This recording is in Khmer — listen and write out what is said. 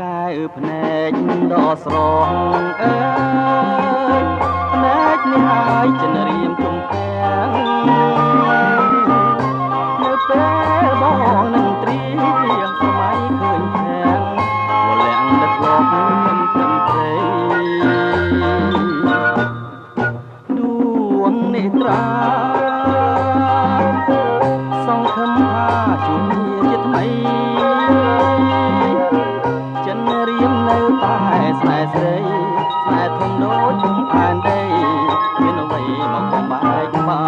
កែវភ្នែកដ៏ស្រស់អើយភ្នែកនេះហើយចិនរៀមជំពាំងនៅពេលបងនឹងត្រីសម័យឃើញខាំងវលាំងដឹកលោកមិនព្រមព្រៃដួងនេត្រាសង្ឃឹមថាជួបគ្នាជាថ្មី ស្នេហ៍ស្រីស្នេហ៍ធំដូចជុំផែនដីមានអ្វីមកបំបែកបា